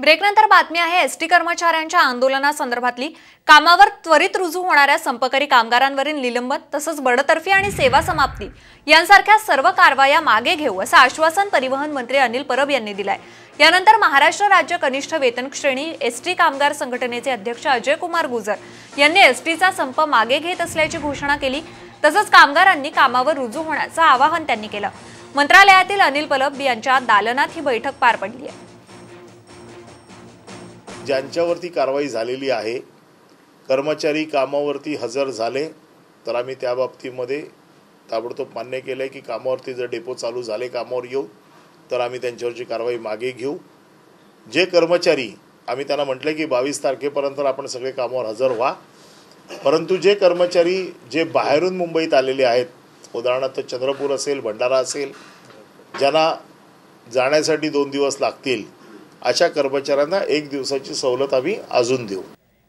ब्रेकनंतर बातमी आहे एसटी कर्मचाऱ्यांच्या आंदोलनासंदर्भातली. कामावर त्वरित रुजू होणाऱ्या संपकरी कामगारांवरील निलंबन तसंच बडतर्फी आणि सेवा समाप्ती यांसारख्या सर्व कारवाया मागे घेऊ असं आश्वासन परिवहन मंत्री अनिल परब यांनी दिलंय. यानंतर महाराष्ट्र राज्य कनिष्ठ वेतन श्रेणी एसटी कामगार संघटनेचे अध्यक्ष अजय कुमार गुजर यांनी एसटीचा संप मागे घेत असल्याची घोषणा केली तसंच कामगारांनी कामावर रुजू होण्याचं आवाहन त्यांनी केलं. मंत्रालयातील अनिल परब यांच्या दालनात ही बैठक पार पडली आहे. ज्यांच्यावरती कारवाई झालेली आहे कर्मचारी कामावरती हजर झाले तर आम्ही त्या बाबतीमध्ये ताबडतोब मान्य केलं आहे की कामावरती जर डेपो चालू झाले कामावर येऊ तर आम्ही त्यांच्यावरची कारवाई मागे घेऊ. जे कर्मचारी आम्ही त्यांना म्हटलं की बावीस तारखेपर्यंत आपण सगळे कामावर हजर व्हा. परंतु जे कर्मचारी जे बाहेरून मुंबईत आलेले आहेत उदाहरणार्थ चंद्रपूर असेल भंडारा असेल ज्यांना जाण्यासाठी दोन दिवस लागतील अशा कर्मचाऱ्यांना एक दिवसाची सवलत आम्ही अजून देऊ.